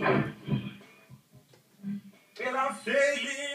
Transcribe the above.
And I'm sailing